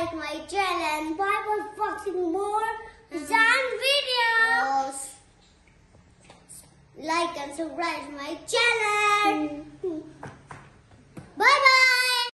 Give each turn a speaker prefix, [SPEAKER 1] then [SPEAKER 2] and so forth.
[SPEAKER 1] Like my channel. and Bye for watching more Zan videos. Like and subscribe my channel.